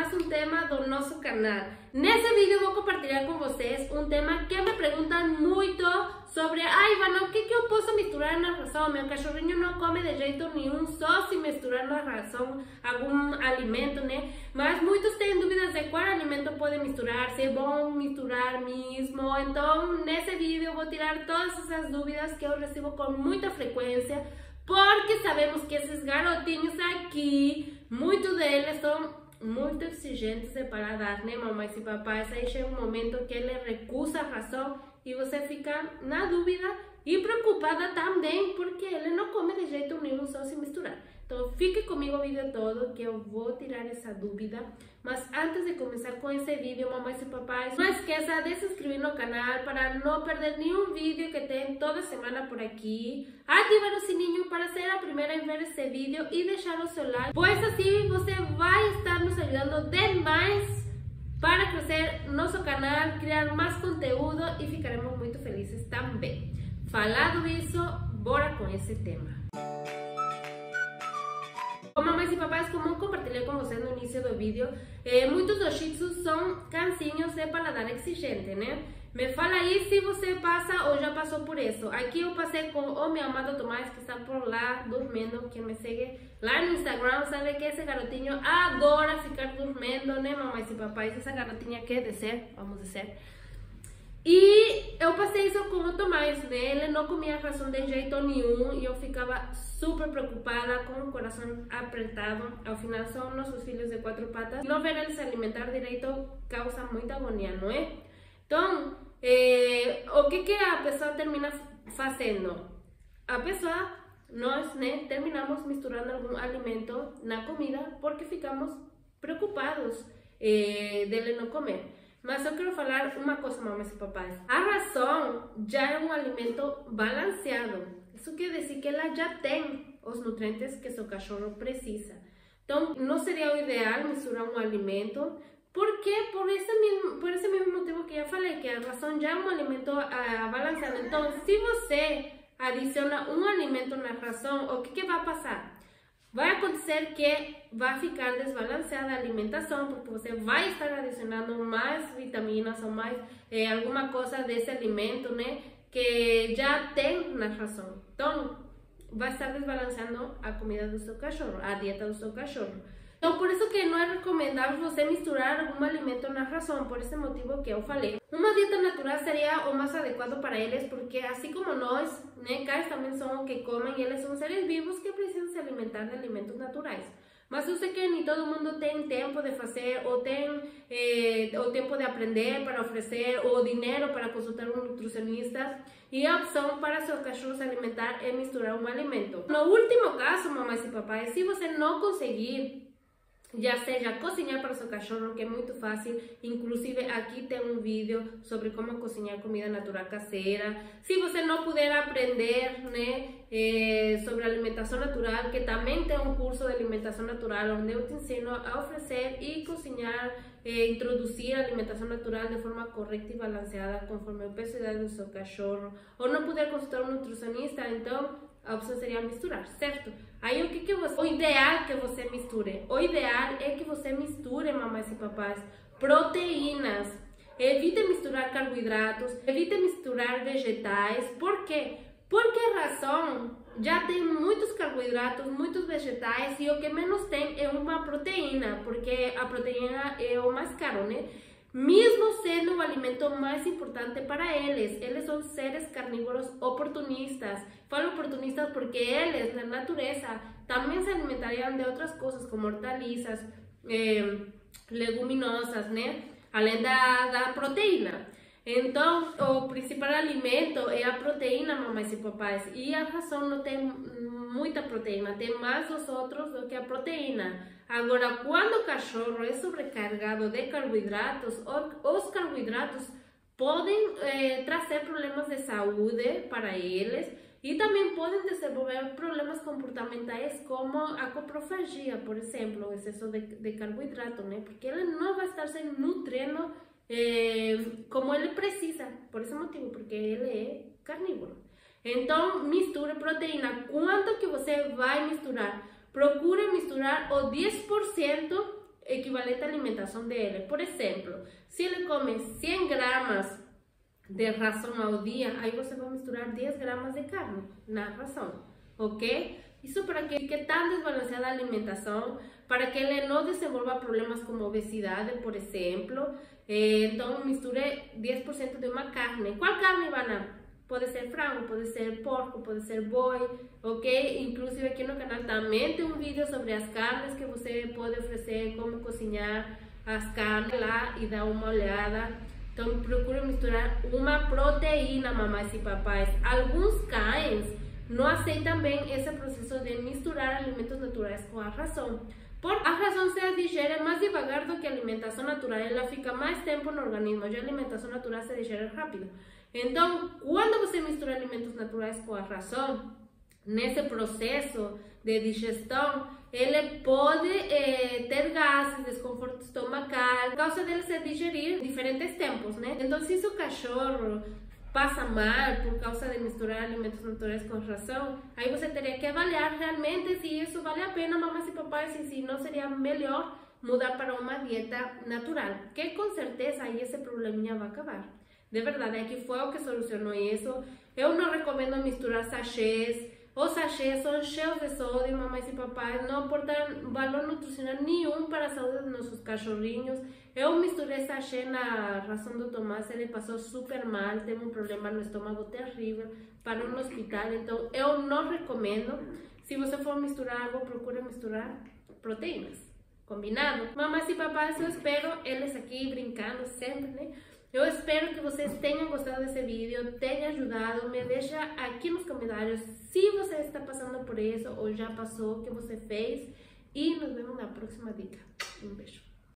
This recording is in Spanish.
mais um tema do nosso canal. Nesse vídeo vou compartilhar com vocês um tema que me perguntam muito sobre ai, Ivana, o que, que eu posso misturar na ração? Meu cachorrinho come de jeito nenhum, só se misturar na ração algum alimento, né? Mas muitos têm dúvidas de qual alimento pode misturar, se é bom misturar mesmo. Então, nesse vídeo vou tirar todas essas dúvidas que eu recebo com muita frequência porque sabemos que esses garotinhos aqui, muitos deles são muito exigentes de paladar, né, mamães e papais? Aí chega um momento que ele recusa a ração e você fica na dúvida e preocupada também, porque ele não come de jeito nenhum só se misturar. Então fique comigo o vídeo todo que eu vou tirar essa dúvida. Mas antes de começar com esse vídeo, mamães e papais, não esqueça de se inscrever no canal para não perder nenhum vídeo que tem toda semana por aqui. Ativar o sininho para ser a primeira em ver esse vídeo e deixar o seu like, pois assim você vai estar nos ajudando demais para crescer nosso canal, criar mais conteúdo e ficaremos muito felizes também. Falado isso, bora com esse tema. Como mamães e papais, como compartilhei com vocês no início do vídeo, muitos dos shih tzus são cansinhos de paladar exigente, né? Me fala aí se você passa ou já passou por isso. Aqui eu passei com o meu amado Tomás, que está por lá dormindo, que me segue lá no Instagram, sabe que esse garotinho adora ficar dormindo, né, mamães e papais? Essa garotinha quer descer, vamos dizer. E eu passei isso com o Tomás, né? Ele não comia ração de jeito nenhum e eu ficava super preocupada, com o coração apertado. Ao final, são nossos filhos de quatro patas. Não ver eles se alimentar direito causa muita agonia, não é? Então, eh, o que, que a pessoa termina fazendo? A pessoa, nós, né, terminamos misturando algum alimento na comida porque ficamos preocupados eh, dele não comer. Mas eu quero falar uma coisa, mamães e papais. A ração já é um alimento balanceado. Isso quer dizer que ela já tem os nutrientes que seu cachorro precisa. Então, não seria o ideal misturar um alimento, porque por esse mesmo, por esse mesmo motivo que já falei, que a ração já é um alimento uh, balanceado. Então, se você adiciona um alimento na ração, o que, que vai passar? Vai acontecer que vai ficar desbalanceada a alimentação, porque você vai estar adicionando mais vitaminas ou mais eh, alguma coisa desse alimento, né? Que já tem na ração. Então, vai estar desbalanceando a comida do seu cachorro, a dieta do seu cachorro. Então, por isso que não é recomendável você misturar algum alimento na ração, por esse motivo que eu falei. Uma dieta natural seria o mais adequado para eles, porque assim como nós, né, cães também são o que comem, eles são seres vivos que precisam se alimentar de alimentos naturais. Mas eu sei que nem todo mundo tem tempo de fazer, ou tem eh, o tempo de aprender para oferecer, ou dinheiro para consultar um nutricionista. E a opção para seu cachorro se alimentar é misturar um alimento. No último caso, mamães e papais, se você não conseguir já seja cozinhar para o seu cachorro, que é muito fácil. Inclusive, aqui tem um vídeo sobre como cozinhar comida natural caseira. Se você não puder aprender eh, sobre alimentação natural, que também tem um curso de alimentação natural, onde eu te ensino a oferecer e cozinhar, eh, introduzir a alimentação natural de forma correta e balanceada, conforme o peso e idade do cachorro. Ou não puder consultar um nutricionista, então a opção seria misturar, certo? Aí o que que você... O ideal que você misture. O ideal é que você misture, mamães e papais, proteínas. Evite misturar carboidratos, evite misturar vegetais. Por quê? Porque a ração já tem muitos carboidratos, muitos vegetais e o que menos tem é uma proteína, porque a proteína é o mais caro, né? Mesmo sendo o alimento mais importante para eles. Eles são seres carnívoros oportunistas. Falo oportunistas porque eles, na natureza, também se alimentariam de outras coisas, como hortaliças, eh, leguminosas, né? Além da, da proteína. Então, o principal alimento é a proteína, mamães e papais. E a ração não tem muita proteína, tem mais os outros do que a proteína. Agora, quando o cachorro é sobrecargado de carboidratos, os carboidratos podem eh, trazer problemas de saúde para eles e também podem desenvolver problemas comportamentais como a por exemplo, o excesso de, de carboidrato? Porque ele não vai estar se nutrindo eh, como ele precisa, por esse motivo, porque ele é carnívoro. Então, misture proteína. Quanto que você vai misturar? Procure misturar o 10% equivalente à alimentação dele. Por exemplo, se ele come 100 gramas de ração ao dia, aí você vai misturar 10 gramas de carne na ração, ok? Isso para que fique tão desbalanceada a alimentação, para que ele não desenvolva problemas como obesidade, por exemplo. Eh, então, misture 10% de uma carne. Qual carne, Ivana? Pode ser frango, pode ser porco, pode ser boi, ok? Inclusive aqui no canal também tem um vídeo sobre as carnes que você pode oferecer, como cozinhar as carnes lá e dar uma olhada. Então procure misturar uma proteína, mamães e papais. Alguns cães não aceitam bem esse processo de misturar alimentos naturais com a ração. Por a razão se digere mais devagar do que a alimentação natural, ela fica mais tempo no organismo, já a alimentação natural se digere rápido. Então, quando você mistura alimentos naturais com a ração, nesse processo de digestão, ele pode eh, ter gases, desconforto estomacal, causa dele se digerir diferentes tempos, né? Então, se o cachorro passa mal por causa de misturar alimentos naturais com ração, aí você teria que avaliar realmente se isso vale a pena, mamães e papais, e se não seria melhor mudar para uma dieta natural, que com certeza aí esse probleminha vai acabar. De verdade, é que foi o que solucionou isso. Eu não recomendo misturar sachês, os sachês são cheios de sódio, mamães e papais, não aportam valor nutricional nenhum para a saúde dos nossos cachorrinhos. Eu misturei sachê na ração do Tomás, ele passou super mal, teve um problema no estômago terrível, parou no hospital, então eu não recomendo. Se você for misturar algo, procure misturar proteínas. Combinado? Mamães e papais, eu espero eles aqui brincando sempre, né? Eu espero que vocês tenham gostado desse vídeo, tenha ajudado. Me deixa aqui nos comentários se você está passando por isso ou já passou, o que você fez. E nos vemos na próxima dica. Um beijo.